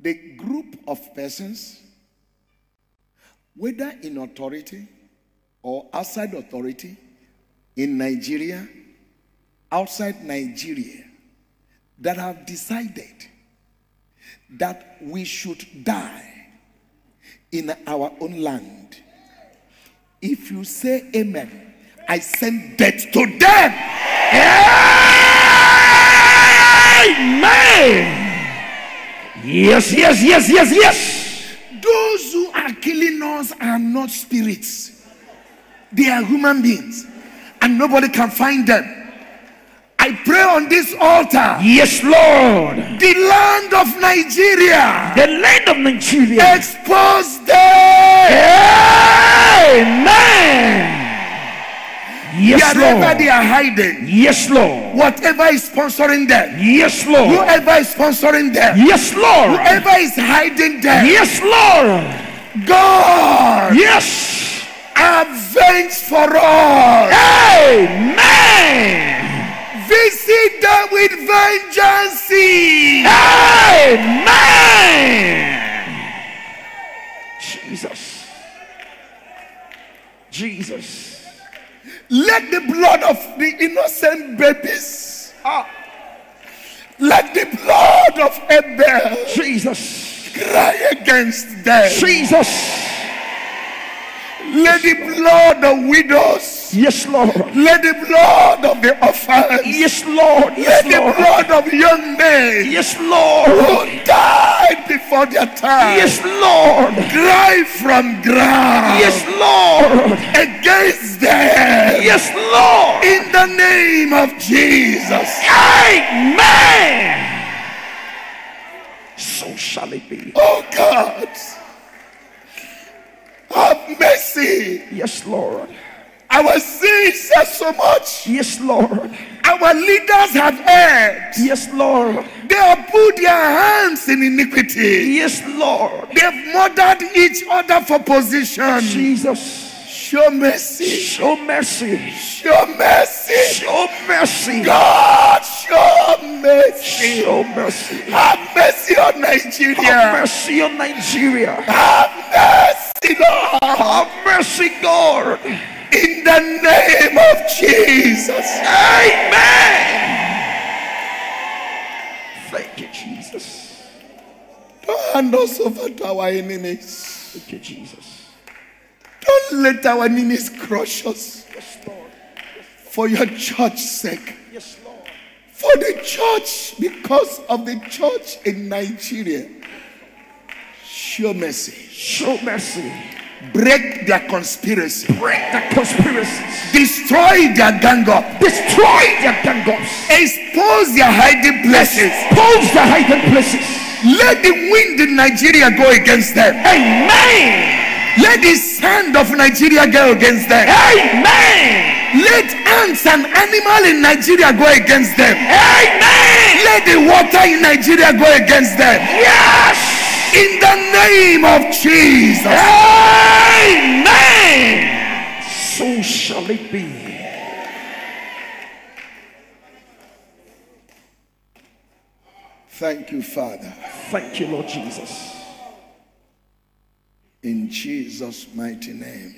the group of persons, whether in authority or outside authority, in Nigeria, outside Nigeria, that have decided that we should die in our own land. If you say amen, I send death to them. Amen. Yes, yes, yes, yes, yes. Those who are killing us are not spirits, they are human beings, and nobody can find them. I pray on this altar, Yes, Lord. the land of Nigeria, The land of Nigeria. expose them. Amen. Yes, Wherever Lord. they are hiding, Yes, Lord. whatever is sponsoring them, Yes, Lord. whoever is sponsoring them, Yes, Lord. whoever is hiding them, Yes, Lord. God, Yes. avenge for us. Amen. Visit them with vengeance. Amen. Jesus. Jesus. Let the blood of the innocent babies, Ah, let the blood of Abel Jesus. cry against them. Jesus. Let the blood of widows, Yes, Lord. let the blood of the orphans, Yes, Lord. Yes, let Yes, the blood of young men Yes, Lord. who died before their time Yes, Lord. cry from ground Yes, Lord. against them. Yes, Lord. In the name of Jesus. Amen. So shall it be. Oh God, have mercy. Yes, Lord. Our sins are so much. Yes, Lord. Our leaders have erred. Yes, Lord. They have put their hands in iniquity. Yes, Lord. They've murdered each other for position. Jesus. Show mercy. Show mercy. Show mercy. Show mercy. God, show mercy. Show mercy. Have mercy on Nigeria. Have Nigeria. mercy on Nigeria. Have mercy, Lord. Have mercy, God. In the name of Jesus. Amen. Thank you, Jesus. Don't hand us over to our enemies. Thank you, Jesus. Don't let our enemies crush us Yes, Lord. for your church's sake. Yes, Lord. For the church, because of the church in Nigeria. Show mercy. Show mercy. Break their conspiracy. Break the conspiracies. Destroy their gang up. Destroy their gang ups. Expose their hiding places. Expose the hiding places. Let the wind in Nigeria go against them. Amen. Let the sand of Nigeria go against them. Amen. Let ants and animal in Nigeria go against them. Amen. Let the water in Nigeria go against them. Yes. In the name of Jesus. Amen. So shall it be. Thank you, Father. Thank you, Lord Jesus. In Jesus' mighty name.